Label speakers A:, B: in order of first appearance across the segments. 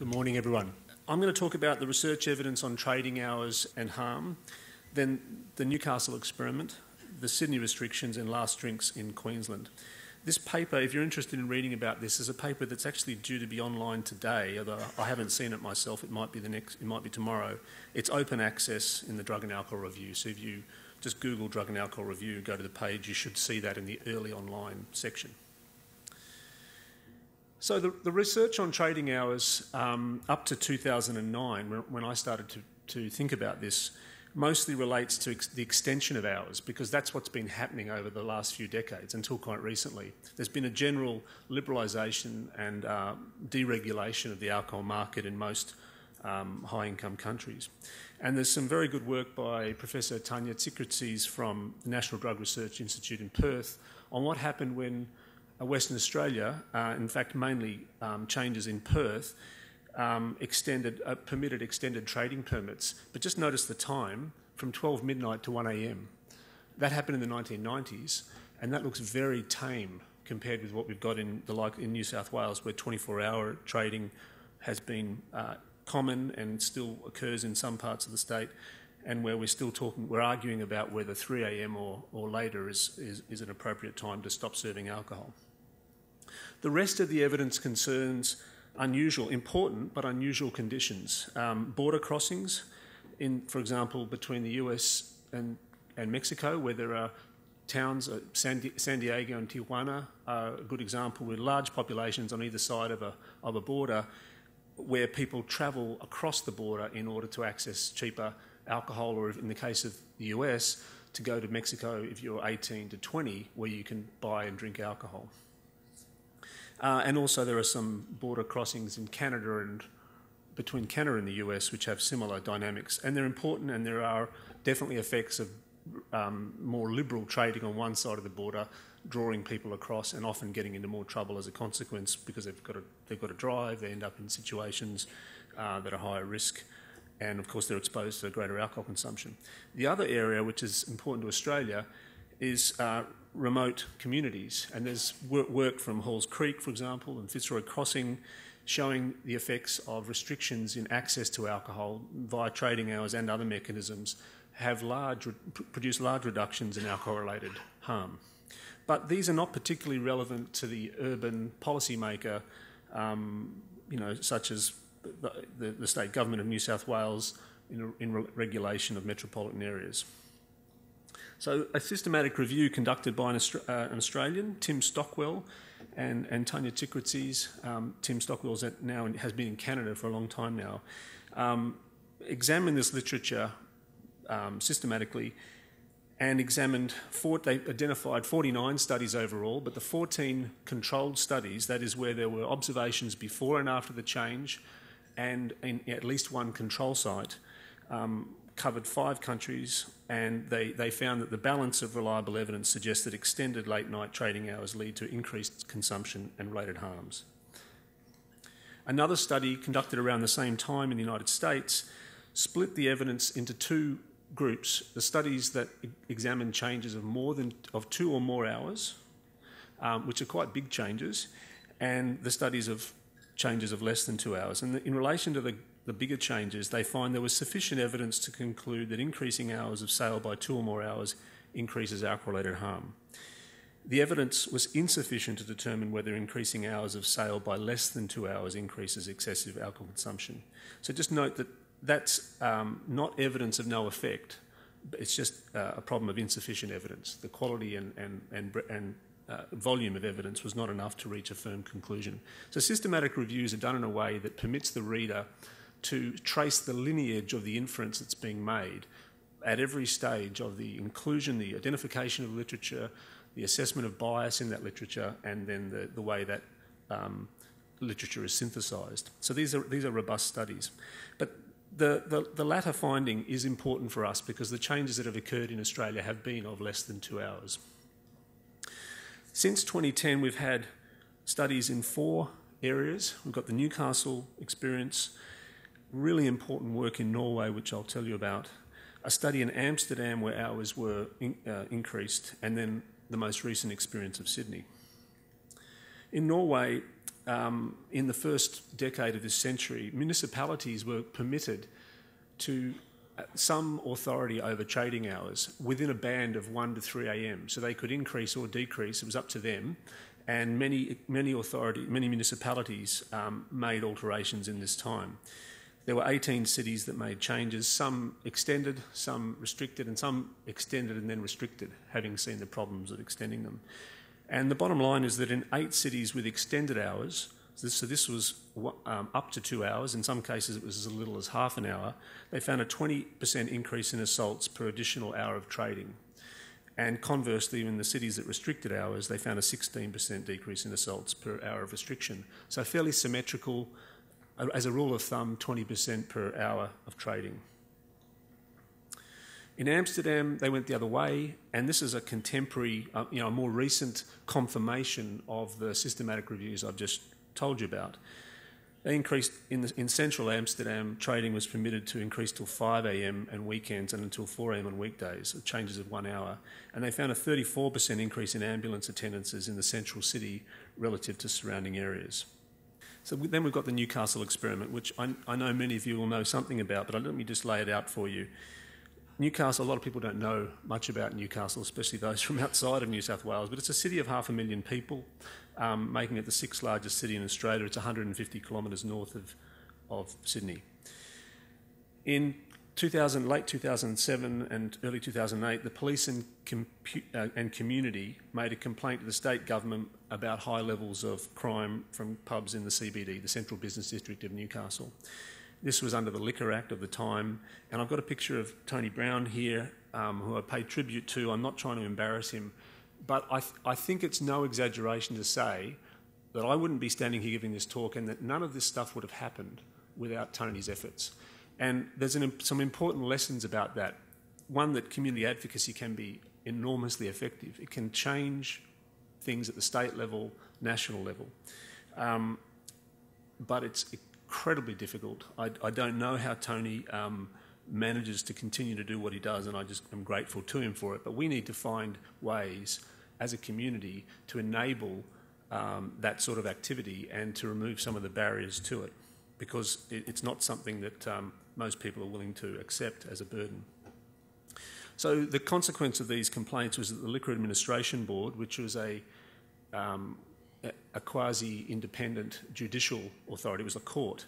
A: Good morning, everyone. I'm going to talk about the research evidence on trading hours and harm, then the Newcastle experiment, the Sydney restrictions, and last drinks in Queensland. This paper, if you're interested in reading about this, is a paper that's actually due to be online today, although I haven't seen it myself. It might be the next, it might be tomorrow. It's open access in the Drug and Alcohol Review. So if you just Google Drug and Alcohol Review, go to the page, you should see that in the early online section. So the, the research on trading hours um, up to 2009, when, I started to, to think about this, mostly relates to ex the extension of hours because that's what's been happening over the last few decades until quite recently. There's been a general liberalisation and uh, deregulation of the alcohol market in most um, high income countries. And there's some very good work by Professor Tanya Chikritzhs from the National Drug Research Institute in Perth on what happened when Western Australia, uh, in fact, mainly um, changes in Perth, um, extended, uh, permitted extended trading permits. But just notice the time from 12 midnight to 1 a.m. That happened in the 1990s, and that looks very tame compared with what we've got in the like in New South Wales, where 24-hour trading has been uh, common and still occurs in some parts of the state, and where we're still talking, we're arguing about whether 3 a.m. or, or later is, is, is an appropriate time to stop serving alcohol. The rest of the evidence concerns unusual, important but unusual conditions. Um, border crossings, in, for example, between the US and, and Mexico, where there are towns, uh, San, Di San, Diego and Tijuana are a good example, with large populations on either side of a, of a border, where people travel across the border in order to access cheaper alcohol, or in the case of the US, to go to Mexico if you're 18 to 20, where you can buy and drink alcohol. Uh, and also, there are some border crossings in Canada and between Canada and the US which have similar dynamics. And they're important, and there are definitely effects of um, more liberal trading on one side of the border, drawing people across and often getting into more trouble as a consequence because they've got to, they've got to drive, they end up in situations uh, that are higher risk. And of course, they're exposed to greater alcohol consumption. The other area, which is important to Australia, is uh, remote communities. And there's work from Halls Creek, for example, and Fitzroy Crossing showing the effects of restrictions in access to alcohol via trading hours and other mechanisms have large, produce large reductions in alcohol-related harm. But these are not particularly relevant to the urban policymaker, um, you know, such as the, the, the, state government of New South Wales in, in re regulation of metropolitan areas. So a systematic review conducted by an, Austra uh, an Australian, Tim Stockwell, and, and Tanya Chikritzhs. Um, Tim Stockwell now in, has been in Canada for a long time now. Um, examined this literature um, systematically and examined, four, they identified 49 studies overall, but the 14 controlled studies, that is where there were observations before and after the change and in at least one control site, um, covered five countries, and they, they found that the balance of reliable evidence suggests that extended late night trading hours lead to increased consumption and related harms. Another study conducted around the same time in the United States split the evidence into two groups the studies that examined changes of more than of two or more hours, um, which are quite big changes, and the studies of changes of less than two hours. And in relation to the the bigger changes, they find there was sufficient evidence to conclude that increasing hours of sale by two or more hours increases alcohol-related harm. The evidence was insufficient to determine whether increasing hours of sale by less than two hours increases excessive alcohol consumption. So just note that that's um, not evidence of no effect. It's just uh, a problem of insufficient evidence. The quality and, and, and, and uh, volume of evidence was not enough to reach a firm conclusion. So systematic reviews are done in a way that permits the reader to trace the lineage of the inference that's being made at every stage of the inclusion, the identification of literature, the assessment of bias in that literature, and then the, the way that um, literature is synthesized. So these are, these are robust studies. But the, the, the, latter finding is important for us because the changes that have occurred in Australia have been of less than two hours. Since 2010, we've had studies in four areas. We've got the Newcastle experience, really important work in Norway, which I'll tell you about, a study in Amsterdam where hours were in, uh, increased, and then the most recent experience of Sydney. In Norway, um, in the first decade of this century, municipalities were permitted to uh, some authority over trading hours within a band of 1 to 3 a.m. So they could increase or decrease, it was up to them. And many, many authority, many municipalities um, made alterations in this time. There were 18 cities that made changes, some extended, some restricted, and some extended and then restricted, having seen the problems of extending them. And the bottom line is that in eight cities with extended hours, so this was um, up to two hours, in some cases it was as little as half an hour, they found a 20% increase in assaults per additional hour of trading. And conversely, in the cities that restricted hours, they found a 16% decrease in assaults per hour of restriction. So fairly symmetrical as a rule of thumb, 20% per hour of trading. In Amsterdam, they went the other way, and this is a contemporary, uh, you know, a more recent confirmation of the systematic reviews I've just told you about. They increased in, the, in central Amsterdam, trading was permitted to increase till 5 a.m. and weekends and until 4 a.m. on weekdays, changes of one hour. And they found a 34% increase in ambulance attendances in the central city relative to surrounding areas. So then we've got the Newcastle experiment, which I, I, know many of you will know something about, but let me just lay it out for you. Newcastle, a lot of people don't know much about Newcastle, especially those from outside of New South Wales, but it's a city of half a million people, um, making it the sixth largest city in Australia. It's 150 kilometres north of, of Sydney. In 2000, late 2007 and early 2008, the police and, uh, and community made a complaint to the state government about high levels of crime from pubs in the CBD, the Central Business District of Newcastle. This was under the Liquor Act of the time, and I've got a picture of Tony Brown here, um, who I paid tribute to. I'm not trying to embarrass him, but I, th- I think it's no exaggeration to say that I wouldn't be standing here giving this talk and that none of this stuff would have happened without Tony's efforts. And there's an, some important lessons about that. One, that community advocacy can be enormously effective. It can change things at the state level, national level. Um, but it's incredibly difficult. I, I, don't know how Tony um, manages to continue to do what he does, and I just am grateful to him for it. But we need to find ways as a community to enable um, that sort of activity and to remove some of the barriers to it because it, it's not something that um, most people are willing to accept as a burden. So the consequence of these complaints was that the Liquor Administration Board, which was a, um, a quasi-independent judicial authority, was a court,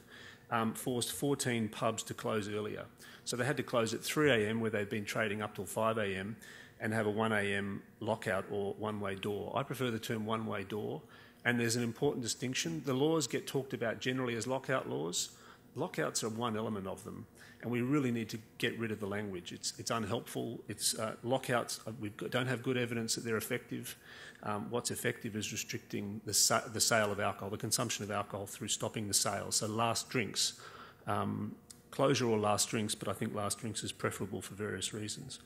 A: um, forced 14 pubs to close earlier. So they had to close at 3am where they'd been trading up till 5am and have a 1am lockout or one-way door. I prefer the term one-way door and there's an important distinction. The laws get talked about generally as lockout laws. Lockouts are one element of them, and we really need to get rid of the language. It's, it's unhelpful. It's uh, lockouts. Uh, we don't have good evidence that they're effective. Um, what's effective is restricting the, sa- the sale of alcohol, the consumption of alcohol through stopping the sale. So last drinks, um, closure or last drinks, but I think last drinks is preferable for various reasons.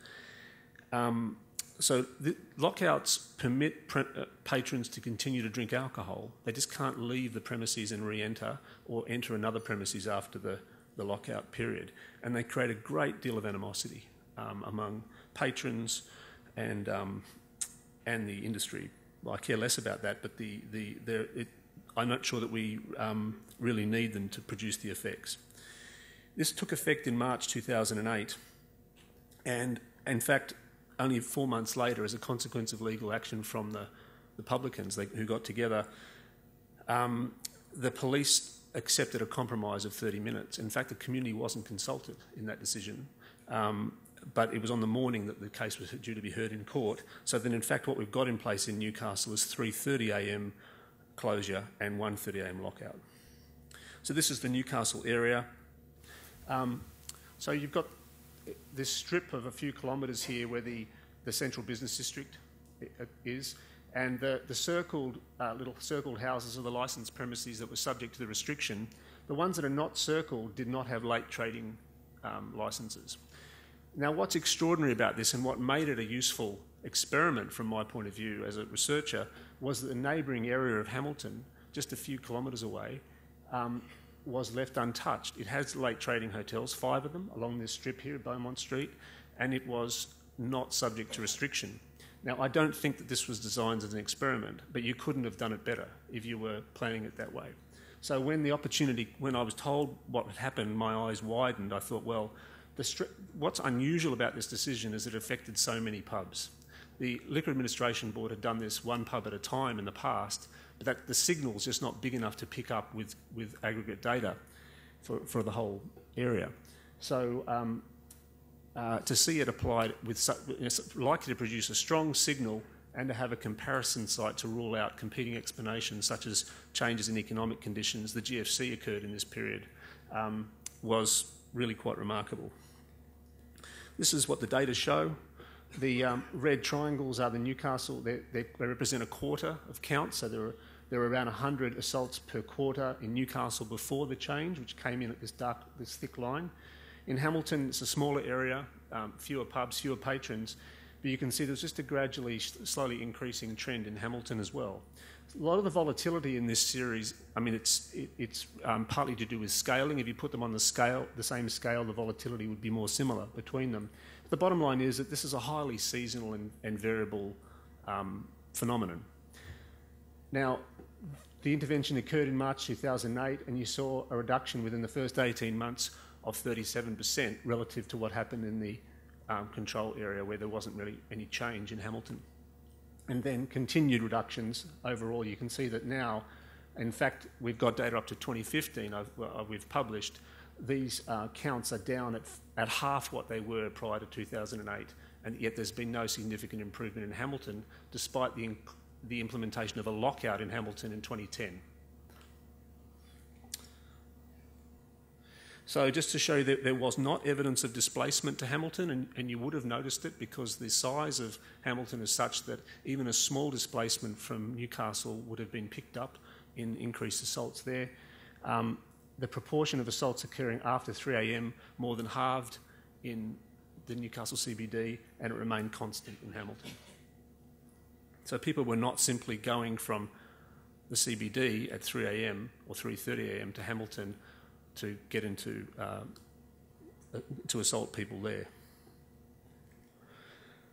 A: Um, so the lockouts permit uh, patrons to continue to drink alcohol. They just can't leave the premises and re-enter or enter another premises after the, the lockout period. And they create a great deal of animosity um, among patrons and, um, and the industry. Well, I care less about that, but the, the, it, I'm not sure that we um, really need them to produce the effects. This took effect in March 2008, and in fact, only four months later, as a consequence of legal action from the, publicans they, who got together, um, the police accepted a compromise of 30 minutes. In fact, the community wasn't consulted in that decision, um, but it was on the morning that the case was due to be heard in court. So then, in fact, what we've got in place in Newcastle is 3.30am closure and 1.30am lockout. So this is the Newcastle area. Um, so you've got this strip of a few kilometres here where the, the central business district is, and the, the circled uh, little circled houses are the licensed premises that were subject to the restriction. The ones that are not circled did not have late trading um, licenses. Now, what's extraordinary about this and what made it a useful experiment from my point of view as a researcher was that the neighbouring area of Hamilton, just a few kilometres away, um, was left untouched. It has late trading hotels, five of them along this strip here at Beaumont Street, and it was not subject to restriction. Now, I don't think that this was designed as an experiment, but you couldn't have done it better if you were planning it that way. So when the opportunity, when I was told what had happened, my eyes widened. I thought, well, what's unusual about this decision is it affected so many pubs. The Liquor Administration Board had done this one pub at a time in the past, but that the signal is just not big enough to pick up with, with aggregate data for, for the whole area. So um, uh, to see it applied with likely to produce a strong signal and to have a comparison site to rule out competing explanations such as changes in economic conditions, the GFC occurred in this period, um, was really quite remarkable. This is what the data show. The um, red triangles are the Newcastle, they, they, represent a quarter of counts, so there are, there were around 100 assaults per quarter in Newcastle before the change, which came in at this dark, this thick line. In Hamilton, it's a smaller area, um, fewer pubs, fewer patrons, but you can see there's just a gradually, slowly increasing trend in Hamilton as well. A lot of the volatility in this series, I mean, it's, it, it's um, partly to do with scaling. If you put them on the scale, the same scale, the volatility would be more similar between them. The bottom line is that this is a highly seasonal and, and variable um, phenomenon. Now, the intervention occurred in March 2008, and you saw a reduction within the first 18 months of 37% relative to what happened in the um, control area where there wasn't really any change in Hamilton. And then continued reductions overall. You can see that now, in fact, we've got data up to 2015 I've, uh, we've published. These uh, counts are down at, at half what they were prior to 2008, and yet there's been no significant improvement in Hamilton despite the, the implementation of a lockout in Hamilton in 2010. So just to show that there was not evidence of displacement to Hamilton, and, and, you would have noticed it because the size of Hamilton is such that even a small displacement from Newcastle would have been picked up in increased assaults there. Um, the proportion of assaults occurring after 3am more than halved in the Newcastle CBD, and it remained constant in Hamilton. So people were not simply going from the CBD at 3am or 3.30am to Hamilton to get into uh, to assault people there.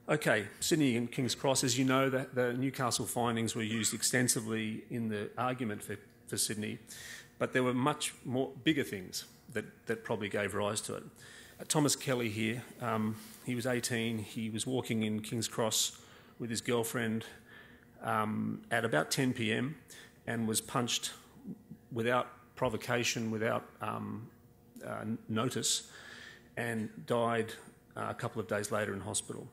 A: Okay, Sydney and King's Cross, as you know, the, the Newcastle findings were used extensively in the argument for, for Sydney, but there were much more bigger things that, that probably gave rise to it. Uh, Thomas Kelly here, um, he was 18, he was walking in King's Cross with his girlfriend um, at about 10 pm and was punched without provocation without um, uh, notice and died uh, a couple of days later in hospital.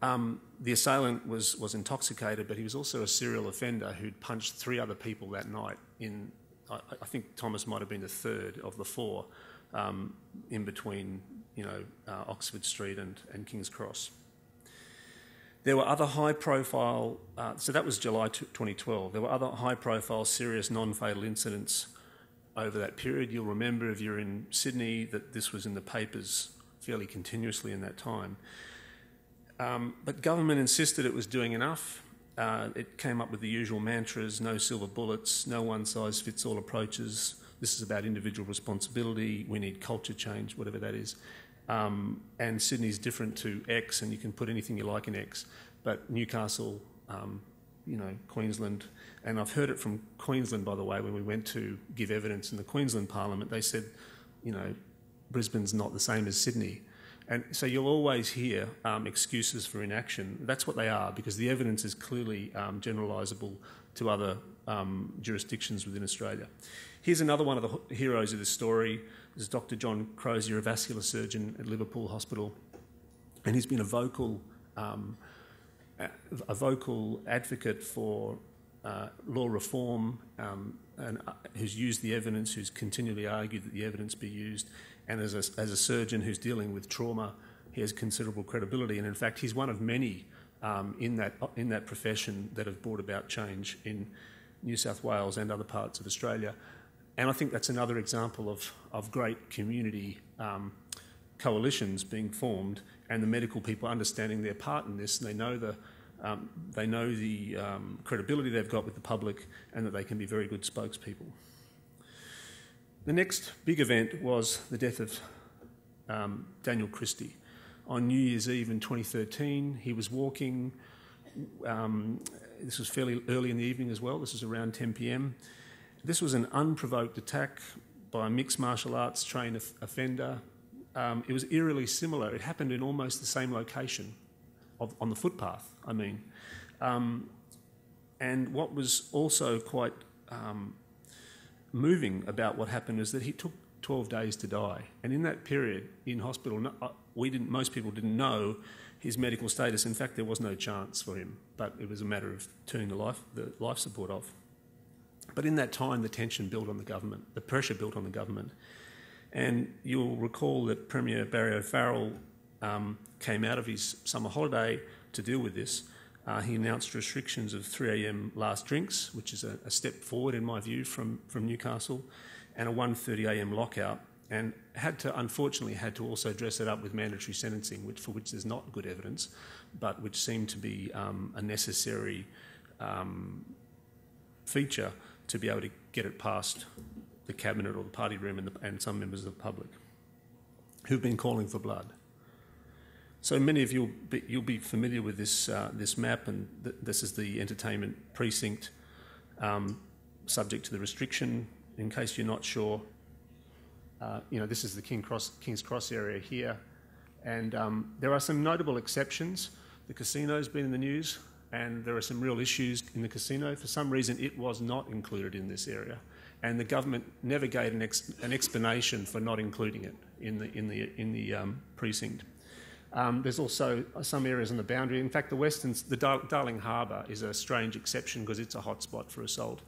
A: Um, the assailant was, was intoxicated, but he was also a serial offender who'd punched three other people that night. In, I, I think Thomas might have been the third of the four um, in between, you know, uh, Oxford Street and, and King's Cross. There were other high profile, uh, so that was July 2012. There were other high profile, serious, non fatal incidents over that period. You'll remember if you're in Sydney that this was in the papers fairly continuously in that time. Um, but government insisted it was doing enough. Uh, it came up with the usual mantras no silver bullets, no one size fits all approaches. This is about individual responsibility. We need culture change, whatever that is. Um, and Sydney's different to X, and you can put anything you like in X. But Newcastle, um, you know, Queensland, and I've heard it from Queensland, by the way, when we went to give evidence in the Queensland Parliament, they said, you know, Brisbane's not the same as Sydney. And so you'll always hear um, excuses for inaction. That's what they are, because the evidence is clearly um, generalisable to other um, jurisdictions within Australia. Here's another one of the heroes of this story. This is Dr. John Crozier, a vascular surgeon at Liverpool Hospital, and he's been a vocal, um, a vocal advocate for uh, law reform, um, and uh, who's used the evidence, who's continually argued that the evidence be used, and as a, as a surgeon who's dealing with trauma, he has considerable credibility, and in fact, he's one of many um, in that in that profession that have brought about change in New South Wales and other parts of Australia. And I think that's another example of, of great community um, coalitions being formed and the medical people understanding their part in this and they know the, um, they know the um, credibility they've got with the public and that they can be very good spokespeople. The next big event was the death of um, Daniel Christie. on New Year's Eve in 2013. He was walking. Um, this was fairly early in the evening as well. This was around 10 p.m. This was an unprovoked attack by a mixed martial arts trained offender. Um, it was eerily similar. It happened in almost the same location, of, on the footpath, I mean. Um, and what was also quite um, moving about what happened is that he took 12 days to die. And in that period in hospital, uh, we didn't, most people didn't know his medical status. In fact, there was no chance for him, but it was a matter of turning the life, the life support off. But in that time, the tension built on the government, the pressure built on the government. And you'll recall that Premier Barry O'Farrell um, came out of his summer holiday to deal with this. Uh, he announced restrictions of 3am last drinks, which is a, a, step forward in my view from, from Newcastle, and a 1.30am lockout, and had to, unfortunately, had to also dress it up with mandatory sentencing, which, for which there's not good evidence, but which seemed to be um, a necessary um, feature to be able to get it past the cabinet or the party room and, the, and some members of the public who've been calling for blood. So many of you will be, you'll be familiar with this uh, this map, and th this is the entertainment precinct, um, subject to the restriction. In case you're not sure, uh, you know this is the King Cross, King's Cross area here, and um, there are some notable exceptions. The casino's been in the news and there are some real issues in the casino. For some reason, it was not included in this area, and the government never gave an, ex an explanation for not including it in the in the in the um, precinct. Um, there's also some areas on the boundary. In fact, the western, the Dar Darling Harbour is a strange exception because it's a hotspot for assault.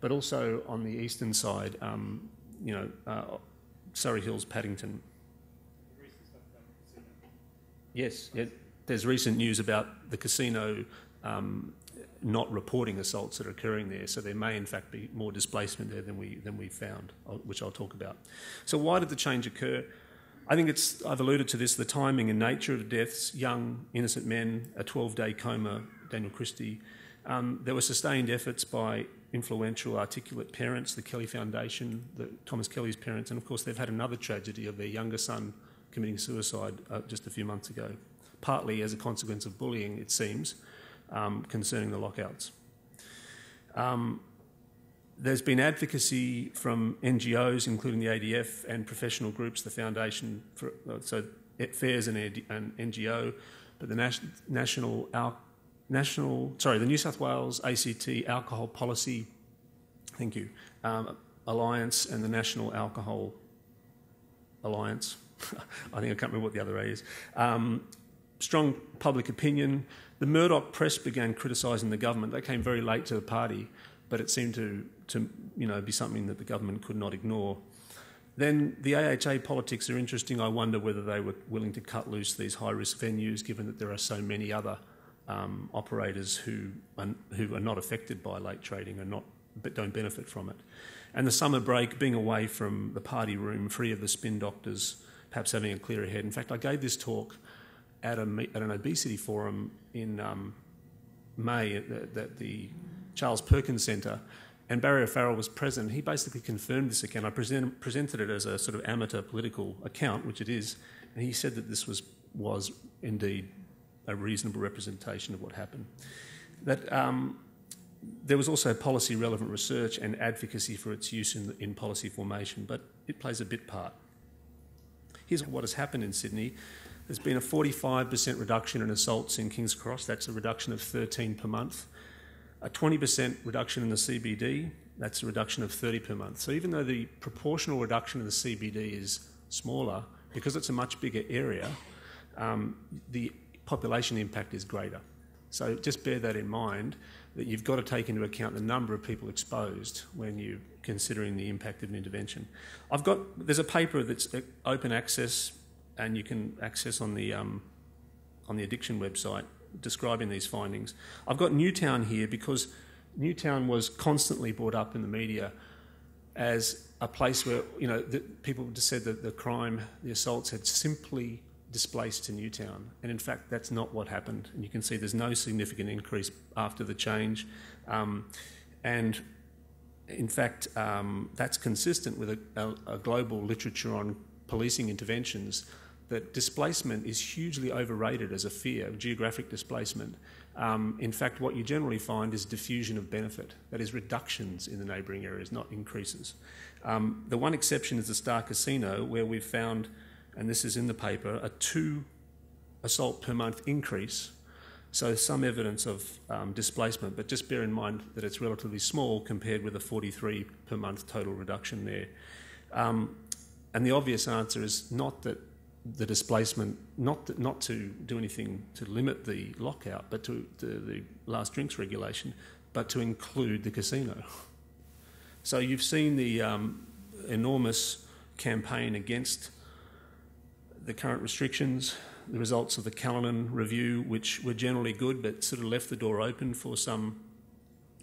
A: But also on the eastern side, um, you know, uh, Surry Hills, Paddington. Yes, yeah, there's recent news about the casino um, not reporting assaults that are occurring there. So there may, in fact, be more displacement there than we than we found, which I'll talk about. So why did the change occur? I think it's. I've alluded to this: the timing and nature of deaths. Young, innocent men, a 12-day coma. Daniel Christie. Um, there were sustained efforts by influential, articulate parents, the Kelly Foundation, the Thomas Kelly's parents, and of course they've had another tragedy of their younger son committing suicide uh, just a few months ago, partly as a consequence of bullying, it seems, um, concerning the lockouts. Um, there's been advocacy from NGOs, including the ADF, and professional groups, the Foundation, for, uh, so FARES and, an NGO, but the National, Al National, sorry, the New South Wales ACT Alcohol Policy, thank you, um, Alliance and the National Alcohol Alliance. I think I can't remember what the other A is. Um, strong public opinion, the Murdoch press began criticising the government. They came very late to the party, but it seemed to, to you know, be something that the government could not ignore. Then the AHA politics are interesting. I wonder whether they were willing to cut loose these high risk venues, given that there are so many other um, operators who are, who are not affected by late trading and not, but don't benefit from it. And the summer break, being away from the party room, free of the spin doctors, perhaps having a clearer head. In fact, I gave this talk at, a, at an obesity forum in um, May at the, at the, Charles Perkins Centre, and Barry O'Farrell was present. He basically confirmed this account. I present, presented it as a sort of amateur political account, which it is, and he said that this was, was indeed a reasonable representation of what happened. That um, there was also policy relevant research and advocacy for its use in, in policy formation, but it plays a bit part. Here's what has happened in Sydney. There's been a 45% reduction in assaults in King's Cross, that's a reduction of 13 per month. A 20% reduction in the CBD, that's a reduction of 30 per month. So even though the proportional reduction in the CBD is smaller, because it's a much bigger area, um, the population impact is greater. So just bear that in mind, that you've got to take into account the number of people exposed when you're considering the impact of an intervention. I've got, there's a paper that's uh, open access and you can access on the, um, on the addiction website describing these findings. I've got Newtown here because Newtown was constantly brought up in the media as a place where you know the, people just said that the crime, the assaults had simply displaced to Newtown, and in fact that's not what happened. And you can see there's no significant increase after the change, um, and in fact um, that's consistent with a, a, a global literature on policing interventions that displacement is hugely overrated as a fear, geographic displacement. Um, in fact, what you generally find is diffusion of benefit, that is, reductions in the neighbouring areas, not increases. Um, the one exception is the Star Casino, where we've found, and this is in the paper, a two assault per month increase. So, some evidence of um, displacement, but just bear in mind that it's relatively small compared with a 43 per month total reduction there. Um, and the obvious answer is not that the displacement, not to, not to do anything to limit the lockout, but to, the last drinks regulation, but to include the casino. So you've seen the um, enormous campaign against the current restrictions, the results of the Callinan review, which were generally good, but sort of left the door open for some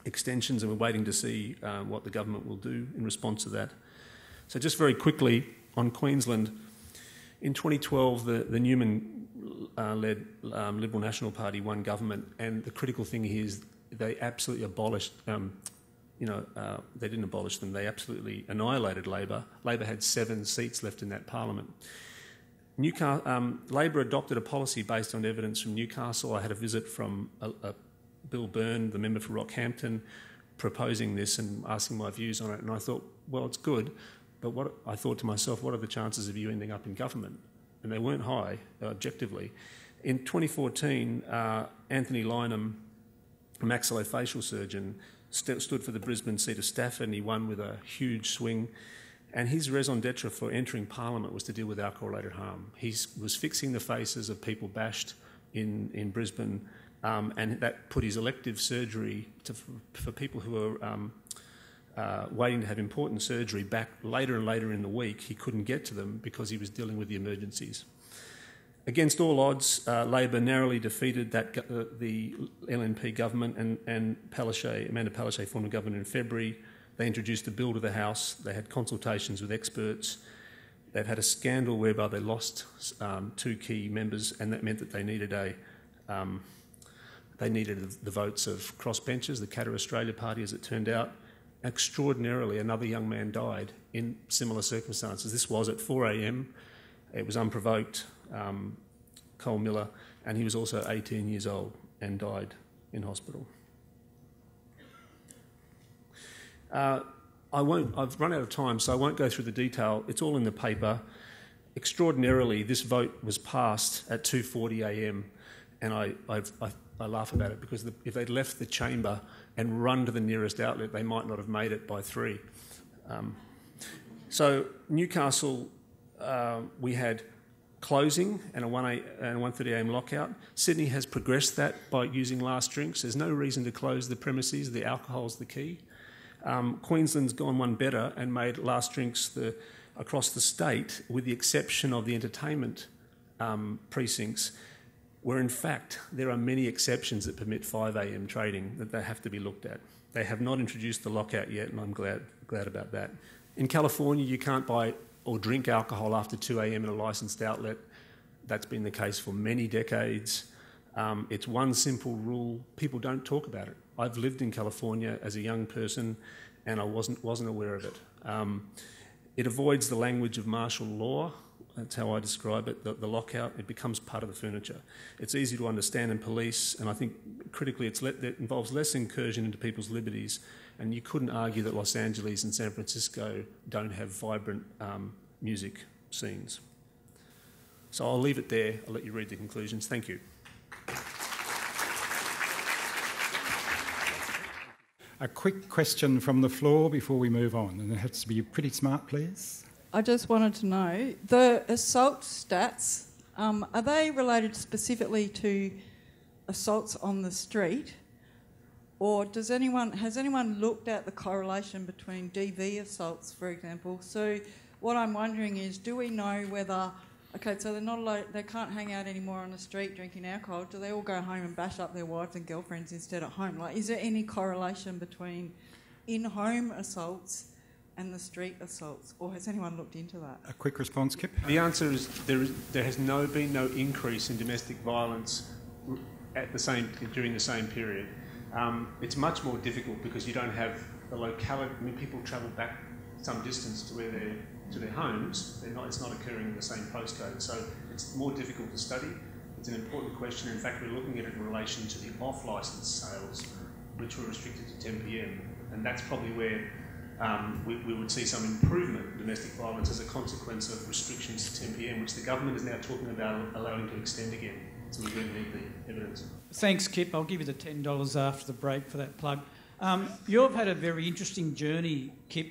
A: extensions, and we're waiting to see um, what the government will do in response to that. So, just very quickly on Queensland, in 2012, the, the Newman uh, led um, Liberal National Party won government, and the critical thing here is they absolutely abolished, um, you know, uh, they didn't abolish them, they absolutely annihilated Labor. Labor had seven seats left in that parliament. Newcastle, um, Labor adopted a policy based on evidence from Newcastle. I had a visit from a, a Bill Byrne, the member for Rockhampton, proposing this and asking my views on it, and I thought, well, it's good, but what I thought to myself, what are the chances of you ending up in government? And they weren't high, uh, objectively. In 2014, uh, Anthony Lynham, a maxillofacial surgeon, st- stood for the Brisbane seat of Stafford and he won with a huge swing. And his raison d'etre for entering Parliament was to deal with alcohol related harm. He was fixing the faces of people bashed in, in Brisbane, um, and that put his elective surgery to, for people who were um, uh, waiting to have important surgery back later and later in the week. He couldn't get to them because he was dealing with the emergencies. Against all odds, uh, Labor narrowly defeated that uh, the LNP government, and, and Palaszczuk, Amanda Palaszczuk formed a government in February. They introduced a bill to the House. They had consultations with experts. They've had a scandal whereby they lost um, two key members, and that meant that they needed a um, they needed the votes of crossbenchers, the Katter Australia Party, as it turned out, extraordinarily, another young man died in similar circumstances. This was at 4 a.m. It was unprovoked. Um, Cole Miller, and he was also 18 years old and died in hospital. Uh, I won't. I've run out of time, so I won't go through the detail. It's all in the paper. Extraordinarily, this vote was passed at 2:40 a.m., and I, I, I laugh about it because the, if they'd left the chamber and run to the nearest outlet, they might not have made it by three. Um, so Newcastle, uh, we had closing and a 1 and 1:30 a.m. lockout. Sydney has progressed that by using last drinks. There's no reason to close the premises. The alcohol's the key. Um, Queensland's gone one better and made last drinks the, across the state, with the exception of the entertainment um, precincts where in fact there are many exceptions that permit 5am trading that they have to be looked at. They have not introduced the lockout yet, and I'm glad, glad about that. In California, you can't buy or drink alcohol after 2am in a licensed outlet. That's been the case for many decades. Um, it's one simple rule people don't talk about it. I've lived in California as a young person and I wasn't, wasn't aware of it. Um, it avoids the language of martial law, that's how I describe it. The, the, lockout, it becomes part of the furniture. It's easy to understand in police, and I think critically it's it involves less incursion into people's liberties. And you couldn't argue that Los Angeles and San Francisco don't have vibrant um, music scenes. So I'll leave it there. I'll let you read the conclusions. Thank you.
B: A quick question from the floor before we move on, and it has to be pretty smart, please.
C: I just wanted to know the assault stats. Um, are they related specifically to assaults on the street, or does anyone has anyone looked at the correlation between DV assaults, for example? So, what I'm wondering is, do we know whether okay, so they're not allowed, they can't hang out anymore on the street drinking alcohol. Do they all go home and bash up their wives and girlfriends instead at home? Like, is there any correlation between in-home assaults? And the street assaults, or has anyone looked into that?
B: A quick response, Kip.
A: The answer is there, is, there has no been no increase in domestic violence at the same during the same period. Um, it's much more difficult because you don't have the locality. I mean, people travel back some distance to where they're to their homes, not, it's not occurring in the same postcode. So it's more difficult to study. It's an important question. In fact, we're looking at it in relation to the off-licence sales, which were restricted to 10 p.m. And that's probably where um, we, we, would see some improvement in domestic violence as a consequence of restrictions to 10 p.m., which the government is now talking about allowing to extend again. So we really need the evidence.
D: Thanks, Kip. I'll give you the $10 after the break for that plug. Um, you've had a very interesting journey, Kip,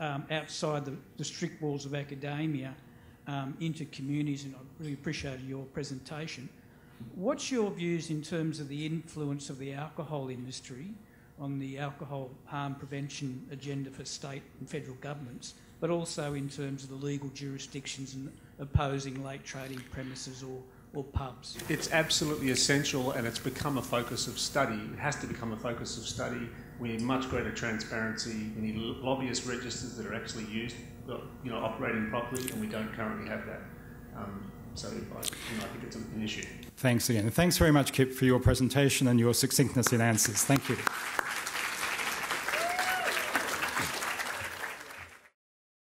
D: um, outside the, the, strict walls of academia um, into communities, and I really appreciated your presentation. What's your views in terms of the influence of the alcohol industry on the alcohol harm prevention agenda for state and federal governments, but also in terms of the legal jurisdictions and opposing late trading premises or, or pubs?
A: It's absolutely essential and it's become a focus of study. It has to become a focus of study. We need much greater transparency. We need lobbyist registers that are actually used, you know, operating properly, and we don't currently have that. Um, so I, you know, I think it's an issue.
B: Thanks again. Thanks very much, Kip, for your presentation and your succinctness in answers. Thank you.